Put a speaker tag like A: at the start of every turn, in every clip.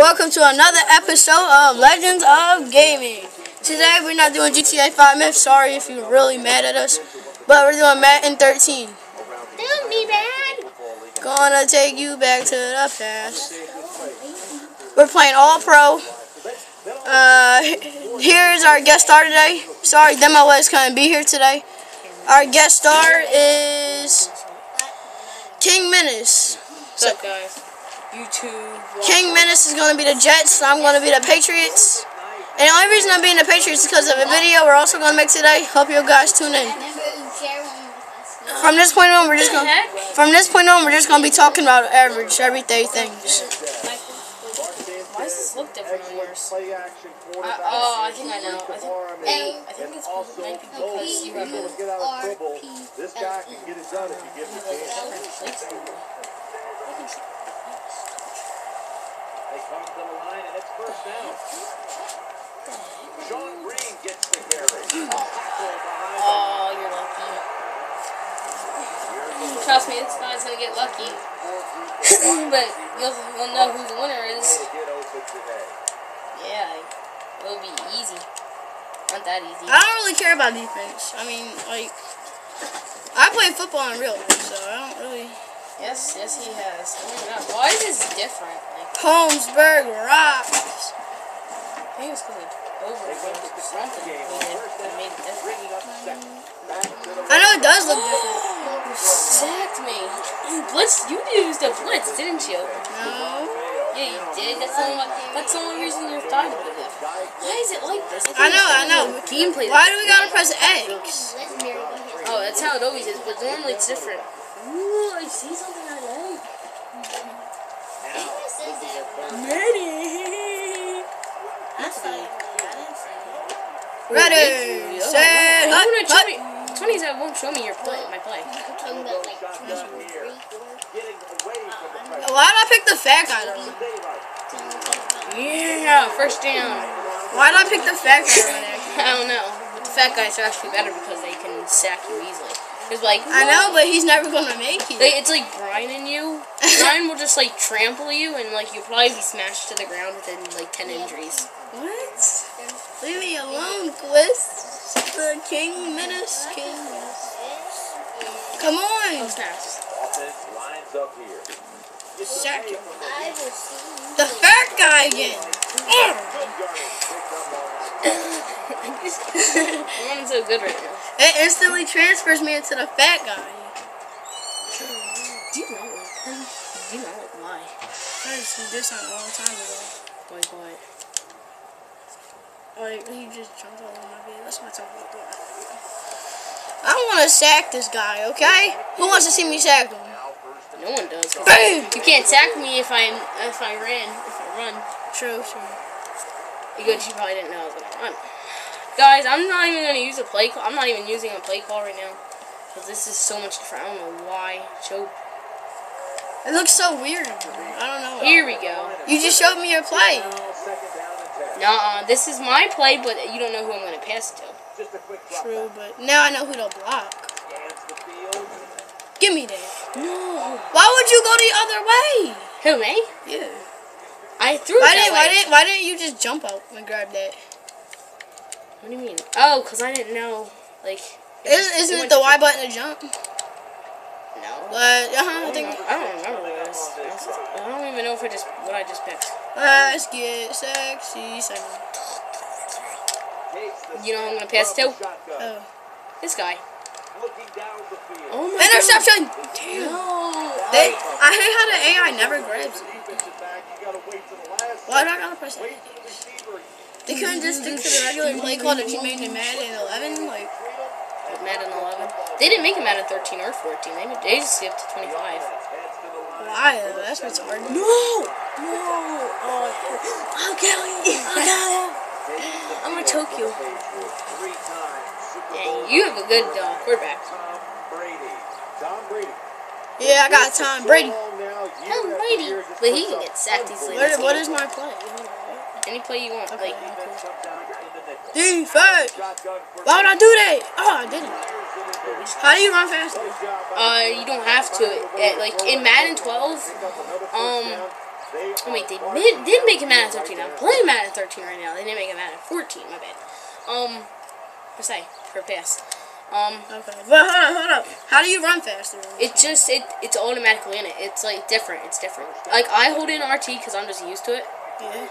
A: Welcome to another episode of Legends of Gaming. Today we're not doing GTA 5 Myth. Sorry if you're really mad at us, but we're doing Madden 13.
B: Do me bad.
A: Gonna take you back to the past. We're playing All Pro. Uh, here's our guest star today. Sorry, Demo Les couldn't be here today. Our guest star is King Menace.
C: What's up, guys? YouTube.
A: King Menace is going to be the Jets. I'm going to be the Patriots. And the only reason I'm being the Patriots is because of a video we're also going to make today. Hope you guys tune in. From this point on, we're just going. From this point on, we're just going to be talking about average, everyday things.
C: Why does this look different on yours? I, oh, I think I know. I think, maybe, I think it's might be because you have a
B: This
D: guy can get it done if you give him a chance. They come to the line and it's first down. Shonn Greene gets the carry.
C: Oh, you're lucky. Trust me, this guy's gonna get lucky. but you'll, you'll know who the winner is.
D: Get open today.
C: Yeah, it'll be easy. Not that easy.
A: I don't really care about defense. I mean, like, I play football in real life, so I don't really.
C: Yes, yes, he has. Oh my god, why is this different?
A: Holmesburg rocks.
C: I think it's because over
D: They with the
C: front of
D: game
C: it
D: on first
C: made it different.
D: bringing up second. Back to the
A: I know it does look different.
C: You sacked me. You blitz. You used a blitz, didn't you?
A: No.
C: Yeah, you did. That's the only. That's reason you're of it. Why is it like this?
A: I know, I know.
C: Gameplay.
A: Why do we gotta press X?
C: Oh, that's how it always is, but normally it's different. Ooh, I see something I like. Ready.
A: Ready, set,
C: I
A: hut,
C: want to show me. It's funny that won't show me your play. My play.
D: shotgun here. Getting away from the pressure.
A: Why did I pick the fat guy though?
C: Yeah, first down.
A: Why did I pick the fat guy?
C: I don't know. But the fat guys are actually better because they can sack you easily. It's like
A: I know, but he's never gonna make it.
C: Like, it's like Brian and you. Brian will just like trample you, and like you'll probably be smashed to the ground within like ten injuries.
A: What? Leave me alone, Quiz. The King Menace King. Come
C: Oh
A: on.
C: snaps!
D: Offense lines up here.
A: Him. The fat guy again. Oh.
C: I'm so good right now.
A: It instantly transfers me into the fat guy.
C: Do you not like him? Do you not like why?
A: I just did this a long time ago.
C: Like what?
A: Like he just jumped all over my bed. Talk about that. I want to sack this guy, okay? Who wants to see me sack him?
C: No one does.
A: Bam!
C: You can't sack me if I if I ran if I run.
A: True, true.
C: Because you probably didn't know I was gonna run. Guys, I'm not even gonna use a play call. I'm not even using a play call right now. Because this is so much different. I don't know why. So
A: It looks so weird. I don't know.
C: here we go.
A: You just showed me your play.
D: Second down and ten.
C: Nuh-uh. This is my play, but you don't know who I'm gonna pass to.
D: Just a quick drop.
A: True, but now I know who to block.
D: Scans the field.
A: Give me that.
C: No.
A: Why would you go the other way?
C: Who me?
A: Yeah.
C: I threw it
A: Why didn't Why didn't Why didn't you just jump out and grab that?
C: What do you mean? Oh, cause I didn't know. Like.
A: Isn't, isn't it the Y button to jump?
C: No.
A: But uh huh. I think.
C: I don't remember what it was. I don't even know if I just what I just picked.
A: Let's get sexy. Simon.
C: You know I'm gonna pass to?
A: Oh.
C: This guy.
D: Looking down the field.
C: Oh my
A: Interception.
C: No.
A: They. I hate how the AI never grabs Why do I gotta press
D: Wait
A: it?
D: for the receiver.
A: They couldn't just stick to the regular play call that you made in Madden 11. Like,
C: Madden 11. They didn't make him Madden 13 or 14. They they just skipped to 25.
D: Heads to the line.
A: why? though? That's retarded.
C: No. No. Oh, I'll kill you. I'll kill you. I'm gonna choke you.
D: Three times. Super
C: Dang, you have a good uh, quarterback.
D: Tom Brady. Brady.
A: Yeah, I got Tom Brady.
C: But he can get sacked easily.
A: What, what is my play?
C: Any play you want. Like,
A: Defense. Why would I do that? Oh, I didn't. How do you run faster?
C: uh, you don't have to. Like in Madden 12, um, I mean, they did, did make it Madden 13. I'm playing Madden 13 right now. They didn't make it Madden 14. My bad. Um, per se, for pass. Um,
A: Okay. But hold up, hold up. How do you run faster?
C: it just it it's automatically in it. It's like different. It's different. Like I hold in RT because I'm just used to it.
A: Yeah.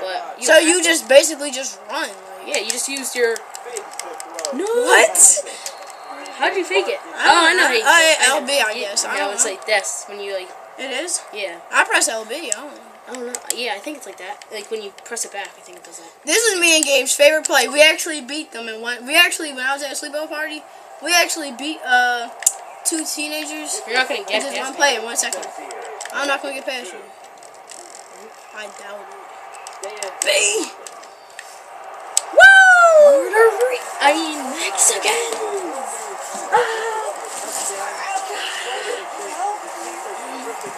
C: But you
A: So you
C: have to.
A: just basically just run. Like,
C: yeah, you just used your no.
A: what?
C: How'd you fake it?
A: I
C: oh, I
A: don't
C: know.
A: know.
C: how you fake I know.
A: LB, I
C: Yeah,
A: guess. I
C: No,
A: don't
C: it's like this when you like
A: It is.
C: yeah.
A: I press LB. I don't know.
C: I don't know. Yeah, I think it's like that. Like when you press it back, I think it does that.
A: This is me and Gabe's favorite play. We actually beat them in one. We actually, when I was at a sleepover party, we actually beat uh two teenagers.
C: You're not gonna get
A: just one play in one second. I'm not gonna get past you. I doubt it. B. Woo!
C: I mean Mexican.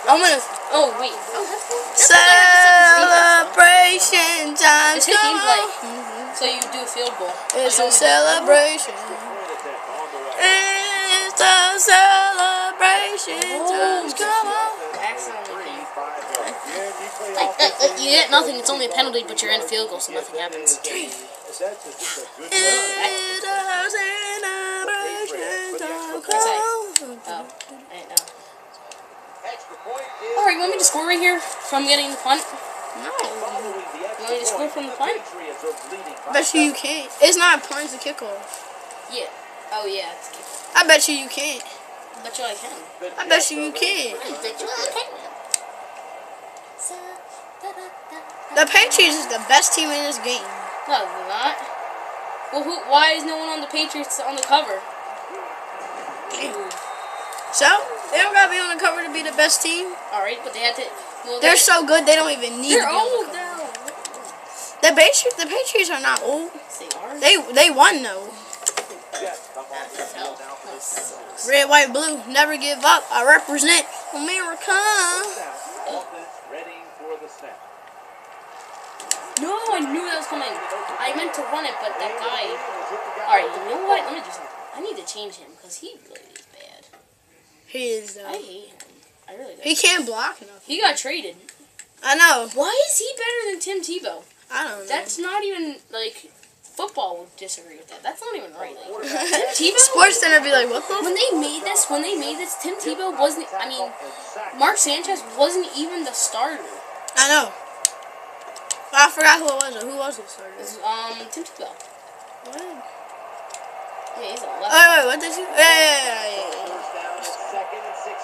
C: I'm gonna. Oh wait. Oh, that's cool. That's.
A: Celebration time.
C: It's a team play.
A: Come on.
C: So you do a field goal.
A: It's a celebration. It's a celebration time. Come on.
C: Like, uh, you get nothing. It's only a penalty, but you're in a field goal, so nothing happens.
A: It's a celebration time. Come on.
C: Oh, I didn't know. All right, you want me to score right here from getting the punt?
A: No.
C: You want me to score from the punt?
A: I Bet you you can't. It's not a punt, it's a kickoff.
C: Yeah. Oh yeah. It's kick.
A: I bet you you can't.
C: I bet you I can.
A: I bet you you can't.
C: I bet you I can.
A: The Patriots is the best team in this game.
C: No, they're not. Well, who? Why is no one on the Patriots on the cover?
A: So, they don't gotta be on the cover to be the best team.
C: All right, but they had to. Well,
A: They're so good they don't even need
C: they're
A: to be on
C: old
A: the cover.
C: now.
A: The Patriots, the Patriots are not old.
C: They are.
A: They they won though. Red, white, blue, never give up. I represent America.
D: Ready for the snap.
C: No, I knew that was coming. I meant to run it, but that guy. All right, you know what? Let me do something. I need to change him because he really.
A: He is
C: I hate him. I really do.
A: He can't block enough.
C: He got traded.
A: I know.
C: Why is he better than Tim Tebow?
A: I don't know.
C: That's not even like football would disagree with that. That's not even right. Like, Tim Tebow.
A: Sports Center would be like, what the?
C: When they made this, when they made this, Tim Tebow wasn't. I mean, Mark Sanchez wasn't even the starter.
A: I know. I forgot who it was. Who was the starter?
C: It was, um, Tim Tebow.
A: What?
C: Yeah, he's a
A: Oh,
C: left.
A: wait, wait, what did you? Yeah, yeah, yeah, yeah, yeah.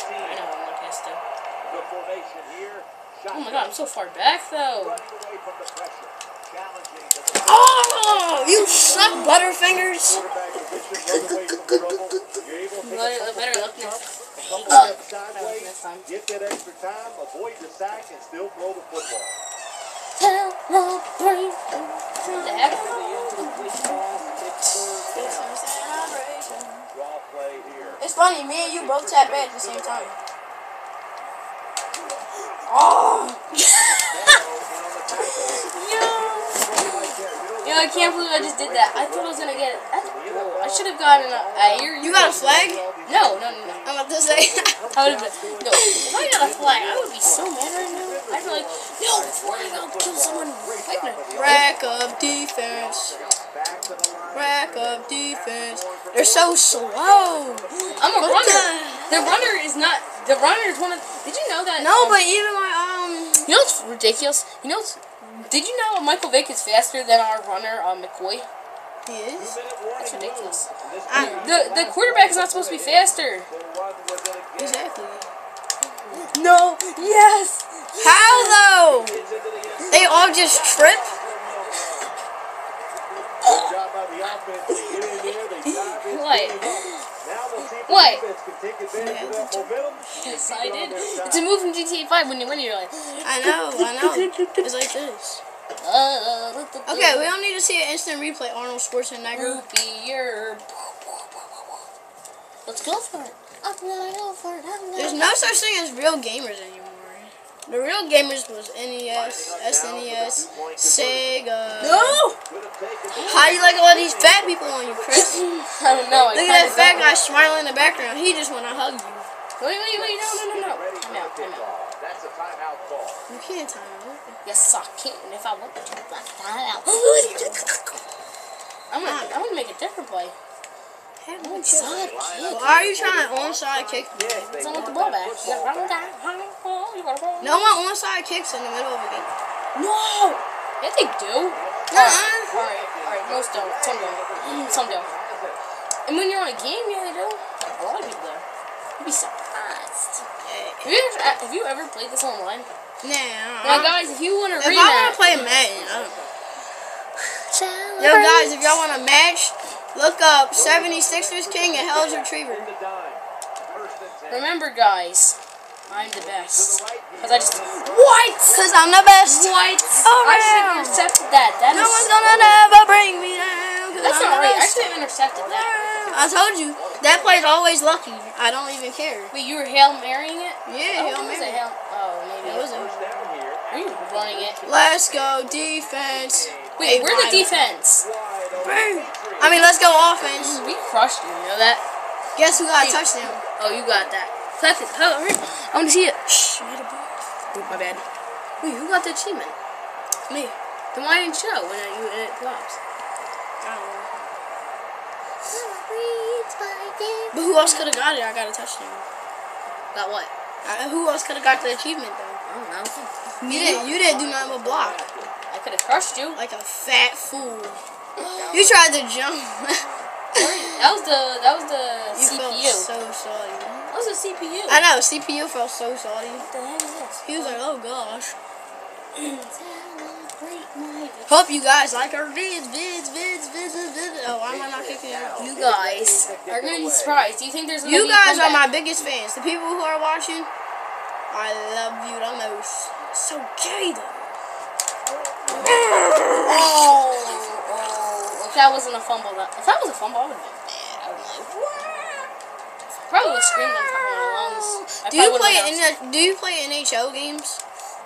D: First down and second and 16.
C: I know I'm like this too.
D: The formation here.
C: Oh my god, I'm so far back though.
D: Running away from the pressure. Challenging the
A: Oh, you suck, Butterfingers.
D: quarterback position. Run away from trouble. You're able to take
C: Better,
D: a couple
C: next. Uh,
D: sideways.
C: time.
D: Get that extra time. Avoid the sack and still throw the football.
C: Celebrate. What the heck?
D: Draw play here.
A: It's funny, me and you both tap bad at the same time. Oh,
C: Yo, I can't believe I just did that. I thought I was gonna get it. That's. I should have gotten a. You're,
A: you got a flag?
C: No, no, no.
A: I'm about to say.
C: I would have been. No, if I got a flag, I would be so mad right now. I'd be like, no flag, I'll kill someone right now.
A: Rack up defense. Rack up defense. They're so slow.
C: I'm a
A: What
C: runner.
A: the-
C: The runner is not. The runner is one of. Did you know that?
A: No,
C: um,
A: but even my um.
C: You know what's ridiculous? You know what's, Did you know Michael Vick is faster than our runner, uh, McCoy?
A: He is.
C: That's ridiculous.
A: I,
C: The the quarterback is not supposed to be faster.
A: exactly.
C: No. Yes.
A: How though? They all just trip.
D: Good job by the offense. They get in there, they dive in.
C: What?
D: Now we'll see if the
C: What?
D: take advantage of.
C: Yes, I did. It's a move from GTA 5 when you win, you're like.
A: I know, I know. It's like this.
C: Uh,
A: Okay, we don't need to see an instant replay. Arnold Schwarzenegger.
C: Root beer. Let's go for it. I'm gonna go for it. I'm
A: There's
C: gonna
A: no such thing as real gamers anymore. The real gamers was NES, SNES, Sega.
C: No!
A: How do you like all these fat people on you, Chris?
C: I don't know. I
A: Look at that fat guy smiling in the background. He just want to hug you.
C: Wait, wait, wait. No, no, no, no.
D: Ready for
C: Time
D: the
C: out, out.
D: kickoff. That's a timeout call.
A: You can't time out.
C: Yes, I can if I want to. Let's find out. I'm gonna, I'm gonna make a different play. Onside kick.
A: Why are you trying to onside kick? me?
C: Because I want the ball back. You gotta run down. You gotta run.
A: No one onside kicks in the middle of a game.
C: No! Yeah, they do.
A: Nuh-uh.
C: Alright, alright, most don't. Some don't. Mm-hmm, some don't. And when you're on a game, yeah, they do. A lot of people do. You'd be surprised. Have you, ever, uh, have you ever played this online?
A: Nah.
C: Now, guys, if you want to
A: if I want to play Madden, I don't know. Yo, guys, if y'all want to match, look up 76ers King and Hell's Retriever.
C: remember, guys, I'm the best. Because I just. What?
A: Because I'm the best.
C: What?
A: Oh,
C: I should
A: man.
C: have intercepted that. That
A: No
C: is.
A: one's gonna never bring me down. 'cause
C: That's
A: I'm
C: not
A: the
C: right. I should have intercepted that.
A: I told you, that play's always lucky. I don't even care.
C: Wait, you were Hail Marrying it?
A: Yeah,
C: oh,
A: Hail
C: it
A: Mary.
C: Hail. Oh, maybe.
A: It was a-
C: Are you running it?
A: Let's go defense.
C: Wait,
A: Hey,
C: we're the
A: Ryan.
C: defense.
A: I mean, let's go offense.
C: We crushed you, you know that?
A: Guess who got a touchdown?
C: Oh, you got that. Clap it. Oh. I want to see it. Shh, you hit a ball. Oh, my bad. Wait, who got the achievement?
A: Me.
C: Then why didn't show when you when it flops?
A: I don't know. But who else could have got it? I got a touchdown.
C: Got what?
A: Uh, who else could have got the achievement though?
C: I don't know.
A: You didn't. You didn't do nothing but block.
C: I could have crushed you.
A: Like a fat fool. You tried to jump.
C: That was the that was the
A: you felt
C: CPU.
A: so salty.
C: that was the CPU.
A: I know. CPU felt so salty.
C: What the heck is this?
A: He was like, "Oh gosh." Hope you guys like our vids, vids, vids, vids, vids. Oh, why am I not kicking it out?
C: You guys are gonna be surprised. Do you think there's
A: You guys are my biggest fans. The people who are watching, I love you the most. So gay though.
C: Oh, oh, if that wasn't a fumble, that, if that was a fumble, I would have been bad. I would have like? Probably would screamed on top my lungs. I
A: Do you play in Do you play NHL games?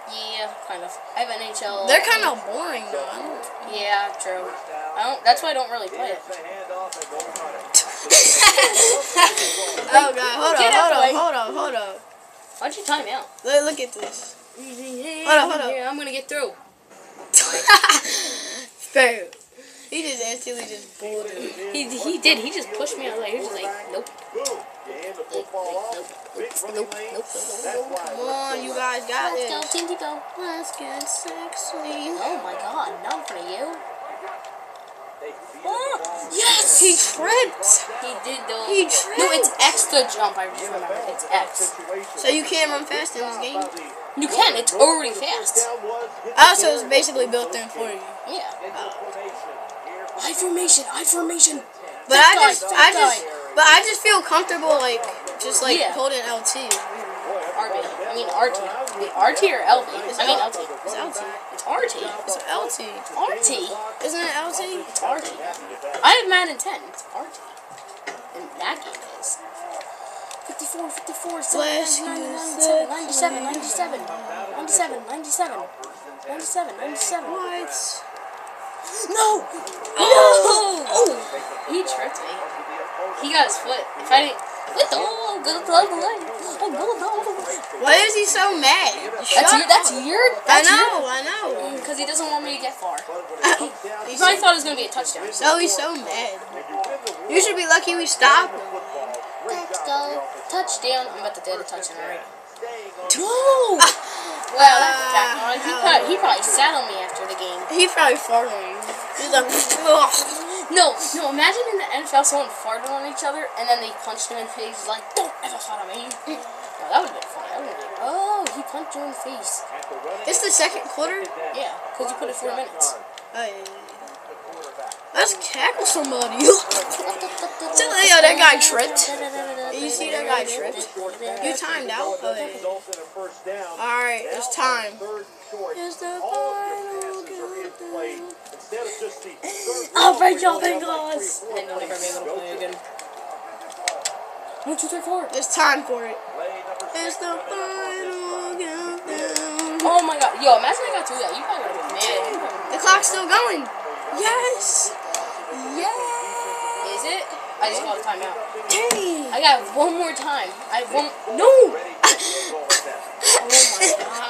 C: Yeah, kind of. I have NHL.
A: They're kind of boring though.
C: Yeah, true. I don't. That's why I don't really play it.
A: Oh god, hold
C: out
A: hold
C: way.
A: hold up, hold up.
C: Why'd you time out?
A: Look at this.
C: Hold
A: on, hold on.
C: I'm gonna get through.
A: Fair. He just instantly just pulled him.
C: He, he did. He just pushed me. out like, he was just like, nope. Nope, nope, nope,
A: Come on, you guys got
C: Let's
A: it.
C: Let's go, Bell.
A: Let's get sexy.
C: Oh my god, none for you. Oh, yes.
A: He tripped.
C: He did though.
A: He
C: No, it's extra jump. I just remember. It's X.
A: So you can't run fast in this game?
C: You can. It's already fast.
D: Down was hit
A: Oh, so it's basically built in for you.
C: Yeah.
D: Here
C: I formation. I formation.
A: But I just, I just, but I just feel comfortable like, just like
C: Yeah.
A: holding LT.
C: RB. I mean RT. Wait, RT or LB? I mean LT.
A: It's LT.
C: RT.
A: It's LT.
C: RT.
A: Isn't it LT?
C: It's RT. I have Madden 10. It's RT. And that game is. 54, 54, 97, 97, 97, 97, 97, 97, 97.
A: What?
C: No! Oh! oh! He tripped me. He got his foot. If I didn't... The? Oh, go the other way. Go the other way.
A: Why is he so mad?
C: That's your. That's your.
A: I
C: That's
A: know, I know.
C: Because he doesn't want me to get far. He probably thought it was gonna be a touchdown.
A: so he's so mad. You should be lucky we stopped him.
C: Let's go. Touchdown. I'm about to get a touchdown already. No! Wow, that's uh, a tackle. He probably, he probably sat on me after the game.
A: He probably farted on you. He's like.
C: No, no, imagine in the NFL someone farted on each other and then they punched him in the face like, don't ever fart on me. No, that would have been funny. That would have been, oh, he punched you in the face.
D: at the
A: It's the second quarter.
C: Yeah, because you put it four minutes.
A: Oh, yeah, yeah, yeah. Let's tackle somebody. Yo, oh, that guy tripped. You see that guy tripped? You timed out. Oh, yeah.
D: results in a first down.
A: All right, it's time.
D: Third and short.
A: It's the final
D: play instead of just the
C: I'll break your
D: bring it up like
C: fingers.
D: three,
C: And
D: four
C: never be able to play again. One, two, three, four.
A: It's time for it. It's the final countdown.
C: Oh my god. Yo, imagine I got through that. You probably would have been mad.
A: The clock's still going. Yes. Yes.
C: Is it? I just got a timeout.
A: Hey.
C: I got one more time. I have one. No!
D: Ready for the goal attempt.
C: Oh my god.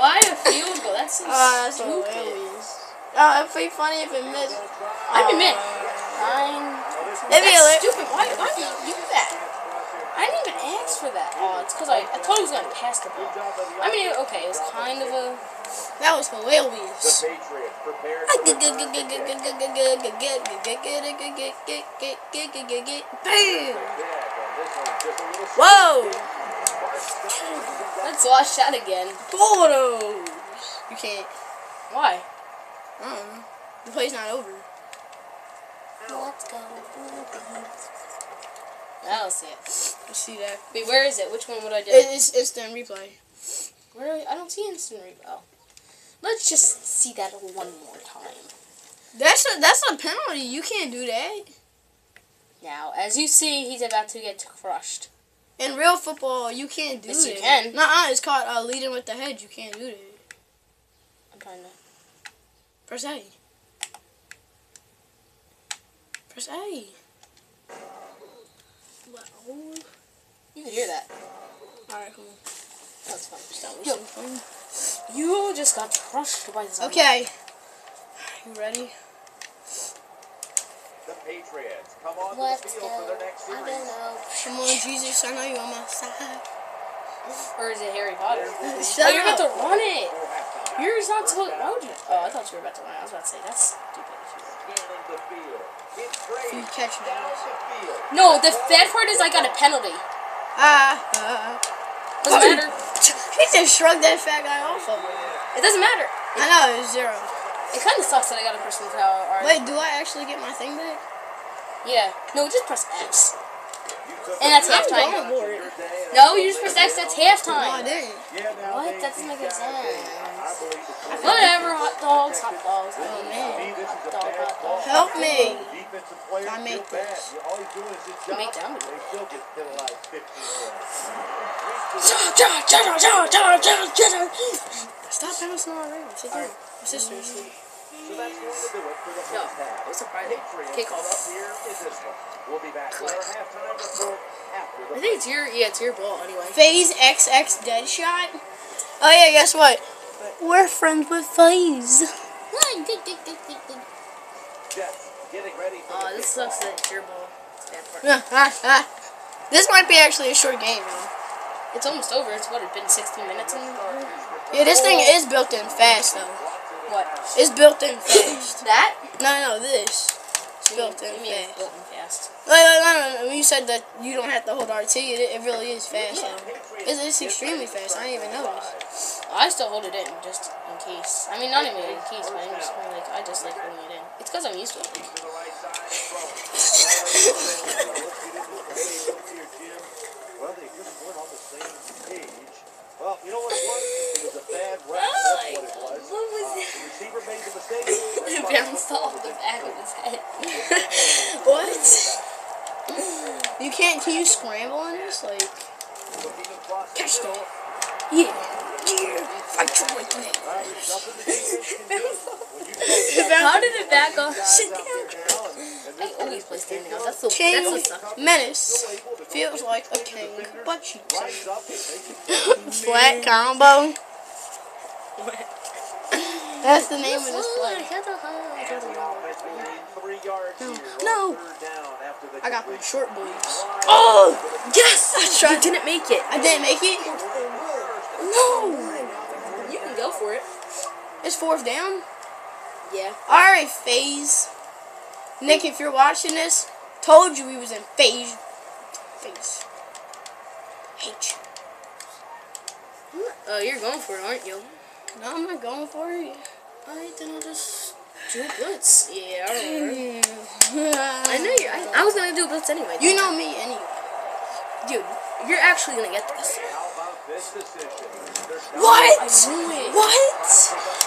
C: Why a field goal? That's so
A: Oh, that's
C: stupid.
A: hilarious. Oh, it'd be funny if it missed.
C: I'd admit. Fine.
A: It'd be
C: That's
A: lit.
C: stupid. Why, why did you do that? I didn't even ask for that. Oh, it's because I, I thought he was going to pass the ball. I mean, okay, it was kind of a...
A: That was hilarious.
D: Patriots prepared for the
A: Bam! Whoa!
C: Let's watch that again.
A: Photos! You can't.
C: Why?
A: I don't know. The play's not over.
B: Let's go.
C: I don't see it.
A: You see that?
C: Wait, where is it? Which one would I do?
A: It's instant replay.
C: Where do I, I don't see instant replay. Oh. Let's just see that one more time.
A: That's a that's a penalty. You can't do that.
C: Now, as you see, he's about to get crushed.
A: In real football, you can't do
C: Yes,
A: that.
C: you can.
A: Nuh-uh, it's called uh, leading with the head. You can't do that.
C: I'm trying to...
A: Press A. Press A.
C: You can hear that.
A: Alright, come on.
C: That's fine.
A: Stop
C: Yo,
A: time.
C: you just got crushed by the
A: Okay. You ready?
D: The Patriots come on
B: Let's
D: the
B: go.
D: field for their next
B: I don't know.
A: Come on, Jesus. I know you're on my side.
C: Or is it Harry Potter?
A: Shut
C: oh, you're about to run it.
D: Full halftime.
C: Yours not supposed. Why would you? Oh, I thought you were about to run. I was about to say that's stupid.
D: The field.
A: You
D: great.
A: catch
D: Down
A: me.
D: the field.
C: No, the bad part is I got a penalty.
A: Ah. ah.
C: Doesn't matter.
A: He just shrugged that fat guy off of me.
C: It doesn't matter.
A: I know, it's zero.
C: It kind of sucks that I got a personal foul. Or,
A: Wait, do I actually get my thing back?
C: Yeah. No, just press X. And that's
D: a big
C: halftime.
D: shot to your day, and
C: No, you just press X. That's
A: No, oh, I
C: halftime.
A: didn't.
D: Yeah,
C: What? That doesn't make any sense.
D: I believe the
C: Whatever. Hot dogs. Hot dogs.
A: Oh, man.
D: me, this is a
C: Dog, hot dog.
A: Help me. I make this.
D: You- All he's doing is his job.
C: Make them.
D: They still get penalized 15
A: Stop bouncing already. Sit down. My sister's asleep.
D: So that's going to do it for the
C: Yo,
D: first half.
C: it was surprising.
D: Patriots
C: Okay, call up.
D: Here is this one. We'll be back with our halftime report after the
C: I think it's your. Yeah, it's your ball anyway.
A: FaZe XX Deadshot. Oh yeah, guess what? We're friends with FaZe.
D: Jets getting ready for
C: Oh,
D: the
C: this sucks that it's your ball. It's
A: this might be actually a short game.
C: It's almost over. It's what? It's been 16 minutes. And
A: Yeah, this thing is built in fast though.
C: What?
A: It's built in fast.
C: That?
A: No, no, this. It's built in
C: You mean
A: fast.
C: built in fast.
A: No, no, no, no, no. You said that you don't have to hold RT, it, it really is fast. though. It's, it's extremely fast. I didn't even notice.
C: I still hold it in just in case. I mean, not even in case, but I'm just more like I just like holding it in. It's because I'm used to it.
D: To the right side and throw. Let's get into the page here, Jim. Well, they just weren't on the same page. Well, you know what it was? It was a bad route. That's what was. Uh,
C: it?
D: the receiver made the mistake.
C: It bounced off the back of his head.
A: what? You can't. Can you scramble on this? Like,
D: Looking across the
A: catch that. Yeah. Yeah. Fight your way through
D: All right, there's nothing the defense can do. When you
C: How did it back off?
D: guys
C: Sit
D: out
C: down.
D: there now, and- and
C: I always play standing up. That's the
A: King
C: that's the.
A: Menace feels like a king butt cheeks.
D: rise up and make it
A: Flat combo. That's the name of this play.
D: offensively three yards.
A: No.
D: Third down after the
A: I got my
D: completion.
A: short boys.
C: Oh yes!
A: I tried.
C: You didn't make it.
A: I didn't make it.
C: No. You can go for it.
A: It's fourth down.
C: Yeah.
A: Alright, phase. Nick, if you're watching this, told you we was in phase. Phase. H.
C: Oh, you're going for it, aren't you?
A: No, I'm not going for it.
C: Alright, then I'll just do a blitz. Yeah, I remember.
A: I
C: I know you. I, I was gonna do a blitz anyway.
A: You know me anyway.
C: dude, you're actually gonna get this.
D: How about this decision? There's
A: What?
C: I knew it.
A: What?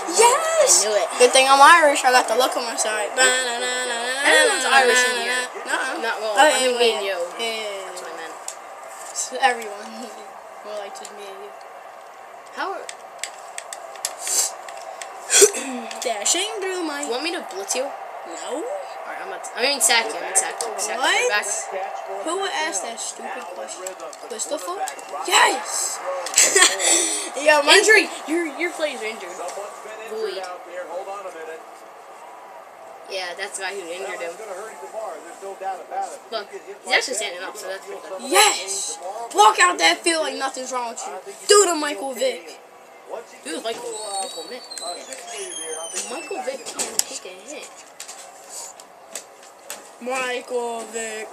C: I knew it.
A: Good thing I'm Irish. I got the look on my side.
C: Everyone's Irish in here.
A: Nuh-uh.
C: Not well. I mean, me and you.
A: Yeah.
C: That's what I meant.
A: Everyone. More like just me and you.
C: How? Are,
A: Dashing through my.
C: you want me to blitz you?
A: No.
C: Alright, I'm at, I mean sack him. Sack him. Sack
A: What?
C: Back.
A: Who would ask that stupid question? Christopher? Yes! yeah, my
C: Injury. Your your player's injured. Void.
D: injured out. Hold on a minute.
C: Yeah, that's the guy who injured him.
D: It's going to hurt him tomorrow. There's no doubt about it.
C: Look, he's actually standing up, so that's pretty good.
A: Yes! Walk out that field like nothing's wrong with you. Do the Michael Vick.
D: Once he
C: Dude, Michael, Michael Vick.
D: Situated there, I think
C: Michael Vick can't take a hit.
A: Michael Vick.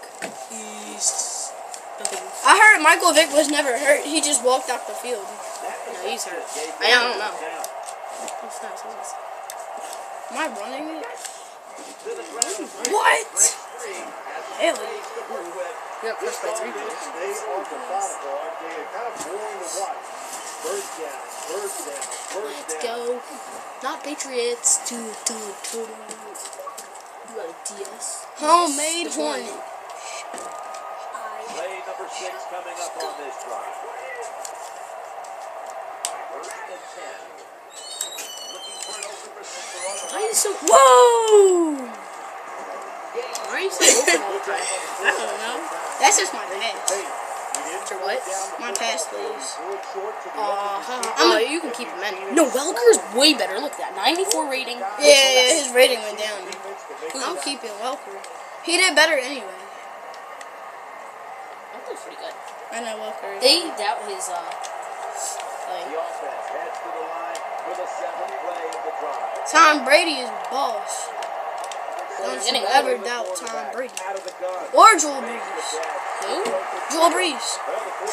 C: He's.
A: I heard Michael Vick was never hurt. He just walked off the field.
C: No, he's hurt. I don't know.
D: down.
C: He's not, he's-
A: Am I running it? What? Ew.
C: You got first by three points.
D: They are methodical, aren't they? They're kind of boring to watch. First down, first down, first
C: Let's go. Not Patriots. to. You got a DS.
A: Homemade Hornet.
D: Play number six coming up on this drive. First and ten. Looking for an open receiver
C: Why you so.
A: Whoa!
C: Why are you so open time?
A: I don't know. That's just my pass.
D: Hey, he didn't
C: For
D: throw
C: what?
D: it down the
A: My
D: field.
A: pass, please.
D: Threw it short to the
A: Uh,
D: open receiver.
C: Oh, you can keep him in. No, Welker's way better. Look at that. 94 rating.
A: Yeah, yeah, his rating went down.
D: Defense
A: I'm keeping Welker. He did better anyway.
C: Welker's pretty good.
A: I know Welker. is-
C: They doubt his, uh,
D: The
C: thing.
D: offense heads to the line for the seventh play of the drive.
A: Tom Brady is boss. Don't you ever doubt Tom Brady.
D: Out of the gun.
A: Or Drew Brees.
C: Who?
A: Drew Brees.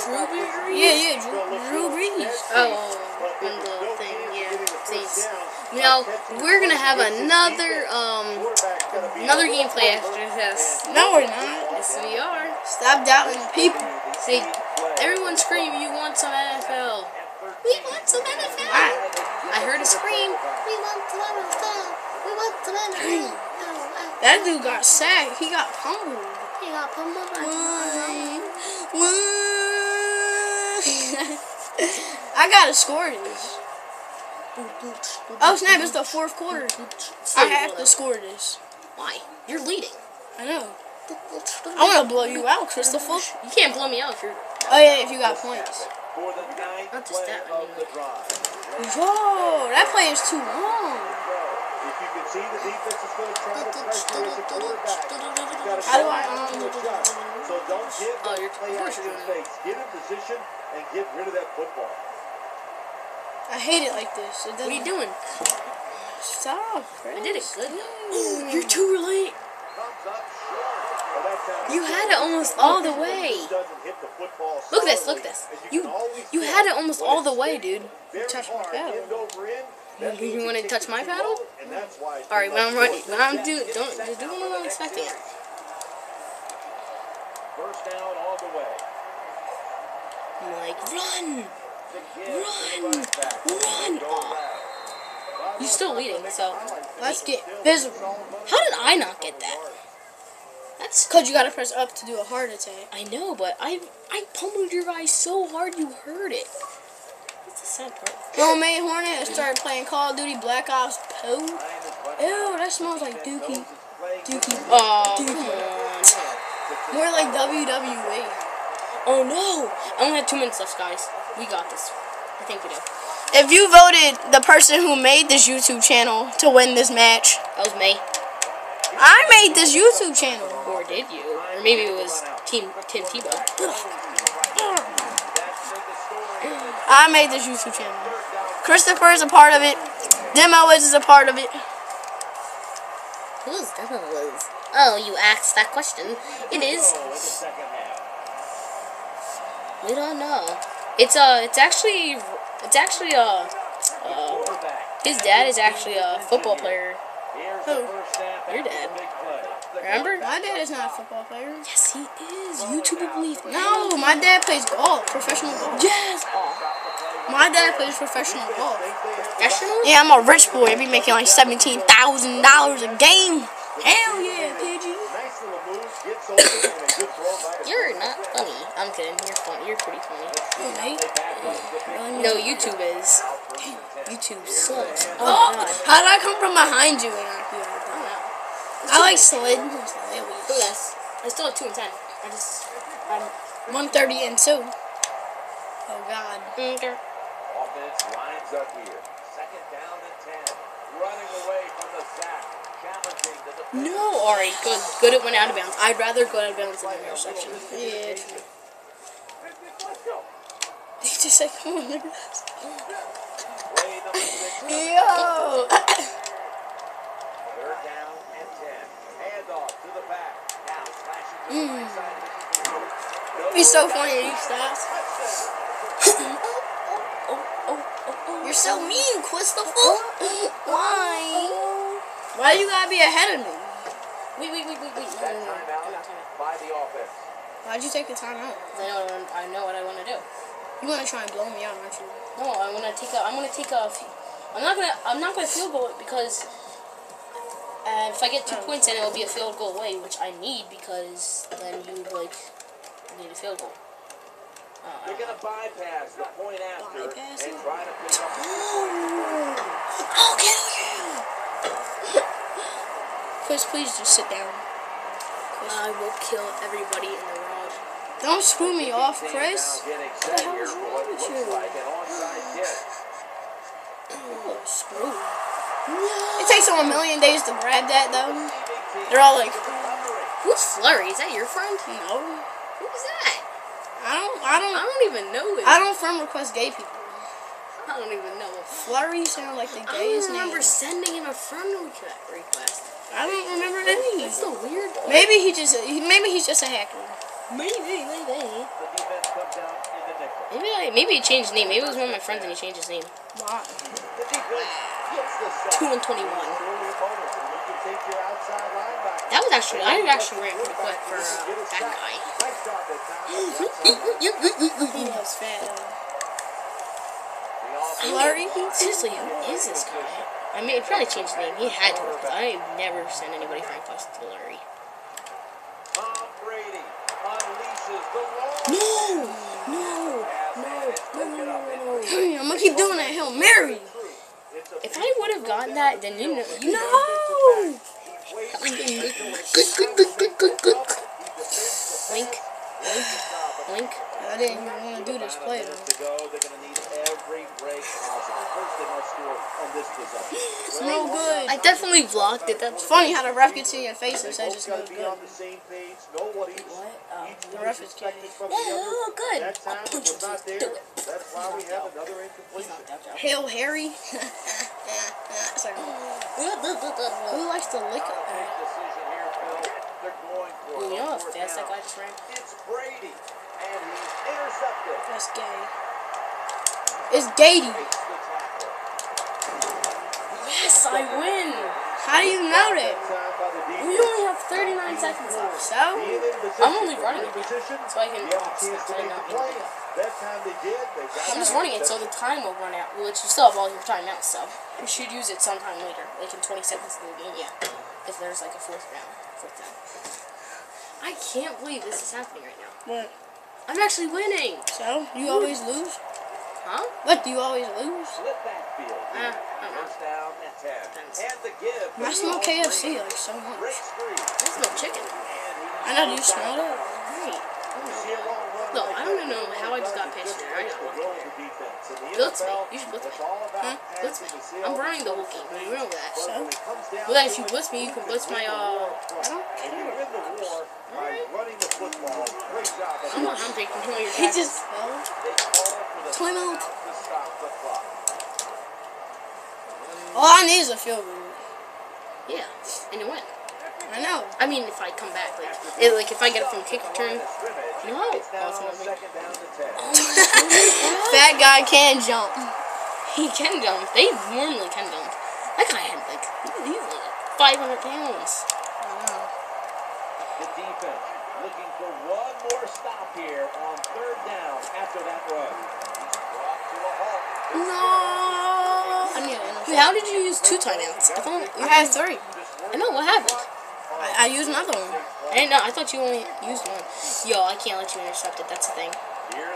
C: Drew Brees?
A: Yeah, yeah, Drew, Drew Brees.
C: Oh, on the thing, yeah. Saints. Now, we're gonna have another, um, another gameplay after this.
A: No, we're not.
C: Yes, we are.
A: Stop doubting people.
C: See, everyone scream, you want some NFL. We want some NFL. I heard a scream. We want some NFL. We want some NFL.
A: That dude got sacked. He got pummeled.
C: He got pummeled by?
A: I gotta score this. Oh snap! It's the fourth quarter. I have to score this.
C: Why? You're leading.
A: I know. I want to blow you out, Christopher.
C: You can't blow me out if you're.
A: Oh yeah, if you got points.
D: For the ninth
C: Not just that, I mean.
A: Whoa, that play is too long.
D: If you can see the defense is going to try to pressure as a quarterback, you got to
A: How do I, um,
D: adjust. So don't give
C: Oh,
D: those
C: you're- of
D: play
C: course
D: action
C: you're doing
D: fakes. Get in position and get rid of that football.
A: I hate it like this. It
C: What are you doing?
A: stop. Chris.
C: I did it good. You're too late.
D: Comes up short. Well, that's out of
C: You had it almost all the way.
D: Doesn't hit the football
C: Look at this, look at this. You you had it almost all the way,
D: hit
C: dude.
D: very
A: Touch my
D: hard,
A: paddle.
D: end over end. That
C: You- you wanna touch my paddle?
D: long, and that's why it's
C: All right, when I'm ready, when I'm doing, don't just do what I'm expecting it.
D: First down all the way.
C: I'm oh. like, run, Run!
D: to running
C: run. Oh, you're still leading, so
A: Let's get physical.
C: how did I not get that? That's
A: Cause you gotta press up to do a heart attack.
C: I know, but I I pummeled your guy so hard you heard it. The sad
A: Hornet started playing Call of Duty Black Ops Poe. Ew, that smells like Dookie. Dookie.
C: Oh, on.
A: More like WWE.
C: Oh no! I only have two minutes left, guys. We got this. I think we do.
A: If you voted the person who made this YouTube channel to win this match,
C: That was me.
A: I made this YouTube channel.
C: Or did you? Or maybe it was Team Tim Tebow.
A: I made this YouTube channel. Christopher is a part of it. Demo is a part of it.
C: Who's Liz? Oh, you asked that question. It is. We don't know. It's uh, it's actually, it's actually uh, uh, his dad is actually a football player.
A: Who?
C: Your dad. Remember?
A: My dad is not a football player.
C: Yes, he is. YouTube believe me.
A: No, my dad plays golf, professional golf.
C: Yes. Oh,
A: My dad plays professional golf.
C: professional?
A: Yeah, I'm a rich boy. I be making like seventeen thousand dollars a game. Hell yeah, Pidgey.
D: Nice little move, gets open, and a good throw by the
C: You're not funny. I'm kidding. You're funny. You're pretty funny.
A: Okay.
C: No, YouTube is. YouTube sucks. Oh,
A: Oh, how did I come from behind you and you out?
C: I don't know.
A: I like slid.
C: Look at. I still have two and ten. I just I'm
A: 130 and 2. Oh, God.
C: okay.
D: Offense lines up here. Second down and ten. Running away from the sack. Challenging the defense.
C: No, Ari, good. Good it went out of bounds. I'd rather go out of bounds than an interception.
A: Yeah, true.
D: Let's.
A: He just said, come on, look at this.
D: Play number six.
A: Yo!
D: Third down and ten. Handoff to the back. Now flashing to the right side. This is
A: He's so funny, these stats. You're so mean, Christopher. Why? Why you gotta be ahead of me?
C: Wait, wait, wait, wait, wait. No, no, no,
D: by the offense.
A: Why'd you take the time out?
C: I know, I know what I want to do.
A: You wanna try and blow me out, aren't you?
C: No, I'm gonna take a. I'm gonna take a. f- I'm not gonna. I'm not gonna field goal it because. Uh, if I get two points, then it'll be a field goal away, which I need because then you like need a field goal. Uh,
D: They're going to bypass the point after
A: Bypass
D: and
A: it?
D: try to pick up
A: Okay, okay. Chris, please just sit down.
C: I will kill everybody in the road.
A: Don't screw me off, Chris.
D: now getting set
A: hell
D: here
A: is
D: for
A: wrong
D: what
A: with
D: looks
A: you?
D: like an onside kick.
A: Screw. It takes them a million days to grab that, though. They're all like,
C: Who's Flurry? Is that your friend?
A: no.
C: Who's that?
A: I don't, I
C: I
A: don't, I
C: don't even know it.
A: I don't friend request gay people.
C: I don't even know.
A: Flurry sound like the
C: I
A: gayest
C: don't
A: name.
C: remember sending him a friend requ- request.
A: I don't remember any.
C: That's so weird.
A: Maybe he just, maybe he's just a hacker.
C: Maybe, maybe.
D: The defense comes out in the nickel.
C: Maybe, I, maybe he changed his name. Maybe it was one of my friends and he changed his name.
A: Why?
D: The defense gets the sack.
C: Two and twenty-one.
D: For the opponent, and you can take your outside linebacker.
C: That was actually, I actually ran pretty quick for uh, that guy.
D: Nice job that time. on the outside.
A: He was fat. though.
D: The offense
A: Flurry?
C: Seriously, who is this guy? I mean, he probably changed his name. He had to. But I never sent anybody friend request to Larry.
D: Tom Brady
C: No! No!
D: and it's broken up into
A: I'm gonna keep doing that Hail Mary.
C: If I would have gotten that, then you know. You.
A: No!
C: Link. Link. Link.
A: I didn't even want to do this play though.
D: To go. They're going to need every break possible. First, they must score on this possession.
A: It's no good.
C: I definitely blocked it. That's
A: funny how the ref gets in your face and says
D: Both
A: no good.
D: on the same page. Know what each, uh,
C: What? Oh.
A: The ref
D: is
A: is
D: expected
A: gay.
D: from
C: Yeah, oh, good.
D: That
C: I'll
D: it was not there.
C: do it.
D: That's why we have another incompletion.
A: Hail Harry. Sorry. Who likes to lick up?
D: Big decision here, Phil. They're going for
C: Ooh,
D: it.
C: you know how
D: Fourth
C: fast that guy just ran?
D: It's Brady, and he's intercepted.
A: That's gay. It's Gady.
D: Makes the tackle.
C: Yes, I win.
A: How do you know that?
D: Time by the
C: We only have 39 seconds left.
A: So?
D: Being in position,
C: I'm only running it. So I can.
D: you have a
C: I
D: make
C: know.
D: the play. That time they did. They got
C: I'm just running it so the time will run out. Which you still have all your time out, so you should use it sometime later, like in 20 seconds of the game. Yeah, if there's like a fourth round, fourth down. I can't believe this is happening right now.
A: What?
C: I'm actually winning.
A: So? You always lose?
C: Huh?
A: What? Do you always lose?
C: Uh, I don't know.
D: First down and ten.
C: Depends.
D: And the give.
A: I smell KFC like so much.
D: Great screen.
C: There's no chicken.
A: I know. Do you smell that?
C: Right.
D: See a long run
C: No, I don't
D: that.
C: know how I just got
D: It
C: pitched there. I got lucky
D: will of
C: there.
D: the defense. In the
C: Blitz me. You should blitz me. Huh? Blitz me.
D: passing to see
C: I'm
D: how
C: running the
D: much
C: whole game. You know that.
A: So?
D: when it comes down
C: Well, then if you
D: it,
C: blitz me, you can blitz my, uh,
A: I don't care.
D: win the war by
C: Alright.
D: running the football. Great job.
C: I'm not. I'm taking two of your
A: He just fell.
D: They the
A: Time out.
D: timeout the clock.
A: All I need is a field goal.
C: Yeah, and you win.
A: I know.
C: I mean, if I come back, like, it, like if I get it from kick return.
D: Line of scrimmage.
C: No.
D: It's now
C: Ultimately.
D: second down to ten.
A: Fat guy can jump.
C: He can jump. They normally can jump. That guy had like he's like 500 pounds.
A: I know.
D: The defense looking for one more stop here on third down after that run. He's brought to a halt.
A: No.
C: Wait, how did you use two timeouts? I thought
A: I had three.
C: I know what happened.
A: I, I used another one.
C: I didn't know. I thought you only used one. Yo, I can't let you intercept it. That's the thing.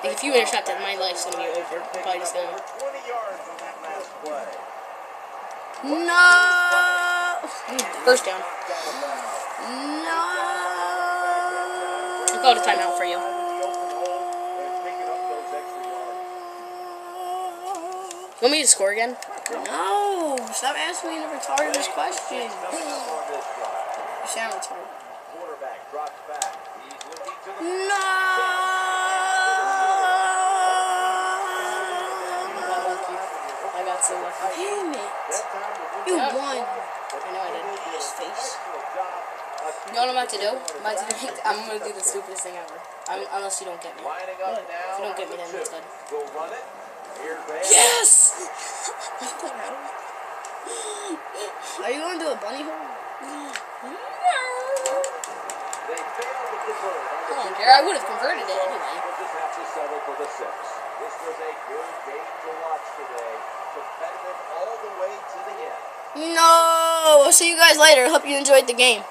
C: Like, if you intercept it, my life's gonna be over. I'm probably just gonna.
D: 20 yards on that last play.
A: No.
C: First down.
A: No.
C: I called a timeout for you. Want me to score again?
A: No. Stop asking me a retarded question. You sound retarded.
D: Quarterback drops back. He's looking to the
A: No.
C: I got so lucky.
A: Damn it. You
C: Yeah.
A: won.
C: I know I did.
A: His face.
C: You know what I'm about to do? I'm about to do. I'm gonna do the stupidest thing ever. I'm, unless you don't get me. If you don't get me, then it's good.
D: Go run it. Here's Van.
A: Yes. Are you going to do a bunny hole?
D: No. failed to convert on
C: I don't care. I would have converted it anyway.
D: But just have to settle for the six. This was a good game to watch today. Competitive all the way to the end.
A: No. We'll see you guys later. Hope you enjoyed the game.